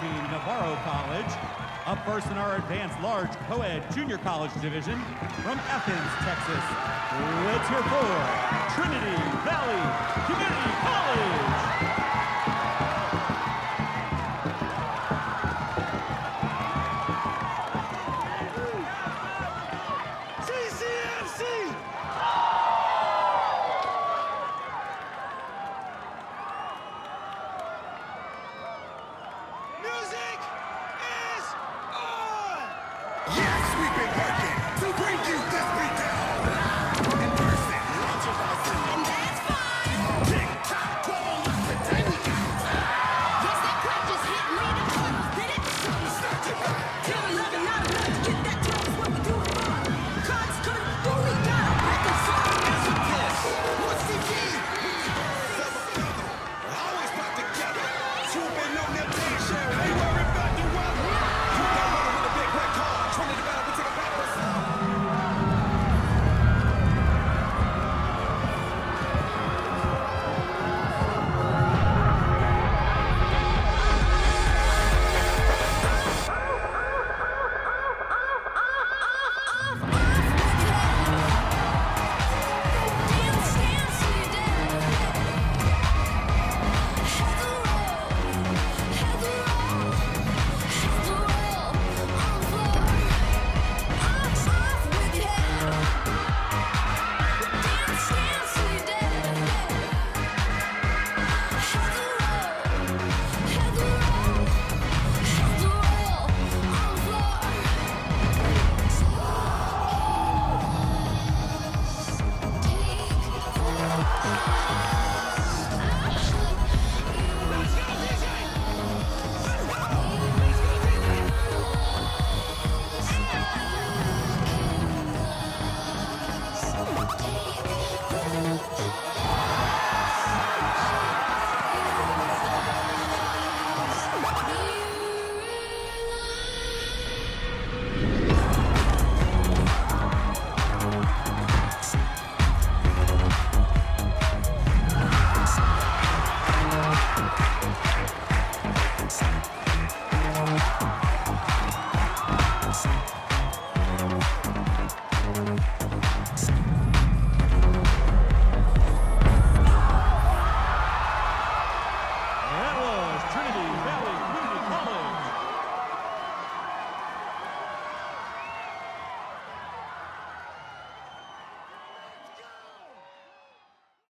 Navarro College. Up first in our advanced large co-ed junior college division from Athens, Texas. Let's hear for Trinity Valley been working to bring you this beat